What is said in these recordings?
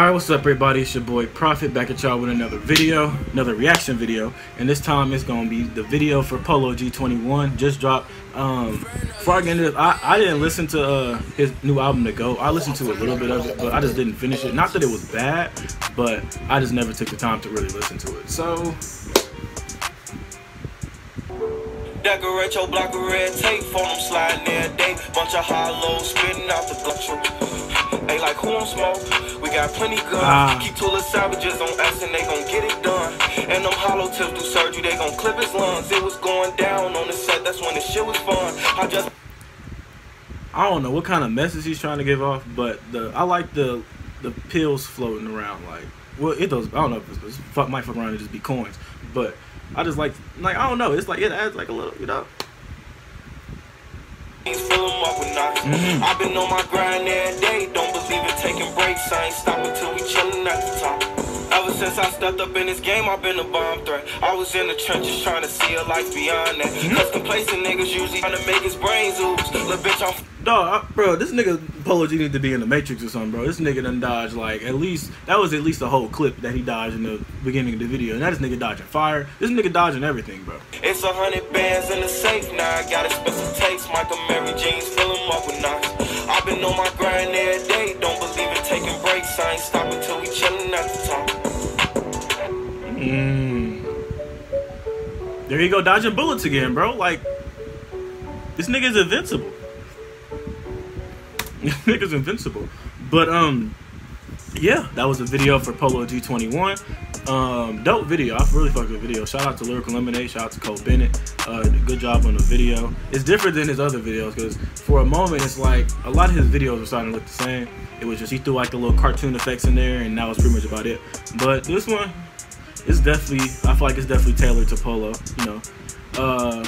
Alright, what's up everybody? It's your boy Prophet back at y'all with another video, another reaction video. And this time it's gonna be the video for Polo G 21. Just dropped. Um before I get into this, I, I didn't listen to uh, his new album The Goat. I listened to a little bit of it, but I just didn't finish it. Not that it was bad, but I just never took the time to really listen to it. So Decorate your block red tape, phone sliding every day. Bunch of hollows spitting out the. They like who I'm smoke. We got plenty guns. Ah. Keep two little savages on us and they gon' get it done. And them hollow tips do surgery, they gon' clip his lungs. It was going down on the set, that's when the shit was fun. I just I don't know what kind of message he's trying to give off, but the I like the the pills floating around. Like, well, it does. I don't know if it's, it's fuck might fuck around and just be coins, but I just like like I don't know. It's like it adds like a little, you know. Up with knots. Mhm. I've been on my grind every day, don't believe it taking breaks. I ain't stopping till we chillin' at the top. Ever since I stepped up in this game, I've been a bomb threat. I was in the trenches trying to see a life beyond that. Cause complacent niggas usually trying to make his brains ooze. Little bitch, I'm Dog, I, bro, this nigga Polo G need to be in the Matrix or something, bro. This nigga done dodged like at least that was at least a whole clip that he dodged in the beginning of the video. And that this nigga dodging fire. This nigga dodging everything, bro. It's a hundred bands in the safe now. I got expensive takes. Mike Amiri jeans, on my grind every day. Don't believe it taking breaks. I ain't stopping till we chillin' at the top. Mm. There you go, dodging bullets again, bro. Like this nigga's invincible. This nigga's invincible. But um, yeah, that was a video for Polo G 21. Um, dope video. I really fucked with video. Shout out to Lyrical Lemonade. Shout out to Cole Bennett. Uh, good job on the video. It's different than his other videos because for a moment it's like a lot of his videos are starting to look the same. It was just he threw like the little cartoon effects in there, and that was pretty much about it. But this one, it's definitely I feel like it's definitely tailored to Polo. You know. Uh,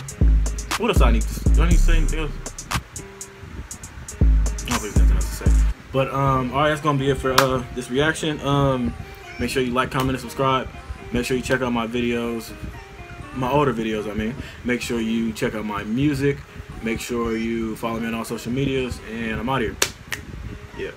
what else I need? To, do I need to say anything else? I don't think there's nothing else to say. But um, all right, that's gonna be it for uh this reaction. Um, make sure you like, comment, and subscribe. Make sure you check out my videos, my older videos. I mean, make sure you check out my music. Make sure you follow me on all social medias, and I'm out here. Yeah.